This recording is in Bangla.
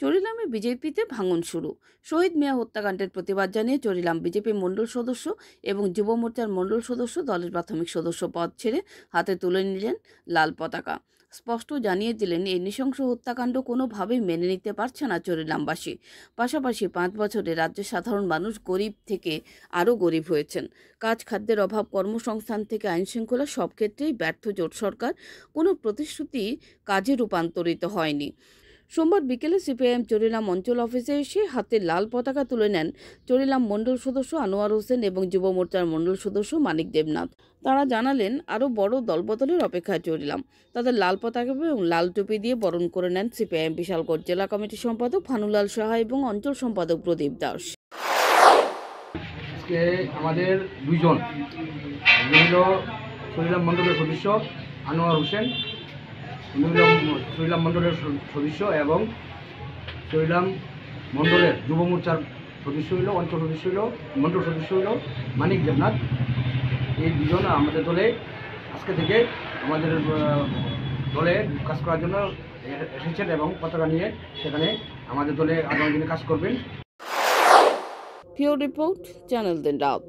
চরিলামে বিজেপিতে ভাঙন শুরু। শহীদ মিয়া হত্যাকাণ্ডের প্রতিবাদ জানিয়ে চরিলাম বিজেপি মণ্ডল সদস্য এবং যুব মোর্চার মণ্ডল সদস্য দলের প্রাথমিক সদস্য পদ ছেড়ে হাতে তুলে নিলেন লাল পতাকা। স্পষ্ট জানিয়ে দিলেন, এই নৃশংস হত্যাকাণ্ড কোনোভাবেই মেনে নিতে পারছে না চরিলামবাসী। পাশাপাশি পাঁচ বছরে রাজ্যের সাধারণ মানুষ গরিব থেকে আরও গরিব হয়েছেন। কাজ, খাদ্যের অভাব, কর্মসংস্থান থেকে আইনশৃঙ্খলা সব ক্ষেত্রেই ব্যর্থ জোট সরকার। কোনো প্রতিশ্রুতি কাজে রূপান্তরিত হয়নি। সোমবার বিকেলে সিপিআইএম চরিলাম অঞ্চল অফিসে এসে হাতে লাল পতাকা তুলে নেন চরিলাম মণ্ডল সদস্য আনোয়ার হোসেন এবং যুব মোর্চার মণ্ডল সদস্য মানিক দেবনাথ। তারা জানালেন, আরও বড় দলবদলের অপেক্ষায় চরিলাম। তাদের লাল পতাকা এবং লাল টুপি দিয়ে বরণ করে নেন সিপিআইএম বিশালগড় জেলা কমিটির সম্পাদক ফানুলাল সাহা এবং অঞ্চল সম্পাদক প্রদীপ দাস। আমাদের একজন হলো মণ্ডলের সদস্য আনোয়ার হোসেন হলো মণ্ডলের সদস্য এবং শরীরাম মণ্ডলের যুব মোর্চার সদস্য হইল, অঞ্চল সদস্য হইল, মণ্ডল সদস্য হইল, মানিক দেবনাথ। এই দুজন আমাদের দলে, আজকে থেকে আমাদের দলে কাজ করার জন্য এসেছেন এবং পতাকা নিয়ে সেখানে আমাদের দলে আগামী দিনে কাজ করবেন। দিন রাত